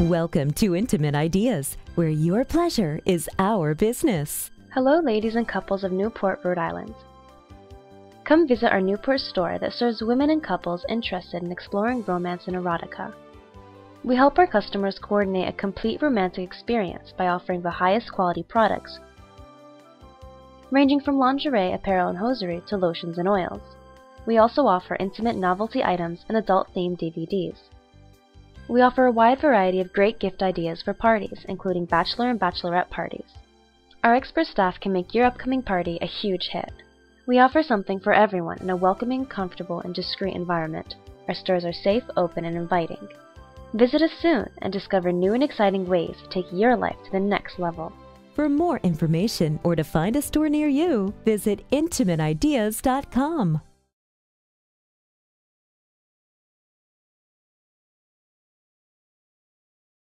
Welcome to Intimate Ideas, where your pleasure is our business. Hello, ladies and couples of Newport, Rhode Island. Come visit our Newport store that serves women and couples interested in exploring romance and erotica. We help our customers coordinate a complete romantic experience by offering the highest quality products, ranging from lingerie, apparel, and hosiery to lotions and oils. We also offer intimate novelty items and adult themed DVDs. We offer a wide variety of great gift ideas for parties, including bachelor and bachelorette parties. Our expert staff can make your upcoming party a huge hit. We offer something for everyone in a welcoming, comfortable, and discreet environment. Our stores are safe, open, and inviting. Visit us soon and discover new and exciting ways to take your life to the next level. For more information or to find a store near you, visit IntimateIdeas.com.